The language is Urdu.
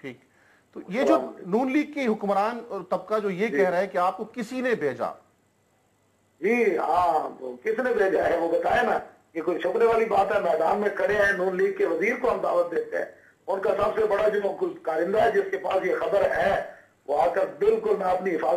ٹھیک۔ تو یہ جو نون لیگ کے حکمران اور طبقہ جو یہ جی۔ کہہ رہا ہے کہ آپ کو کسی نے بھیجا۔ جی ہاں کس نے بھیجا ہے؟ وہ بتایا نا یہ کوئی چھپنے والی بات ہے میدان میں کھڑے ہیں نون لیگ کے وزیر کو ہم دعوت دیتے ہیں۔ ان کا سب سے بڑا جو کارندہ ہے جس کے پاس یہ خبر ہے وہ آ کر بالکل میں اپنی حفاظت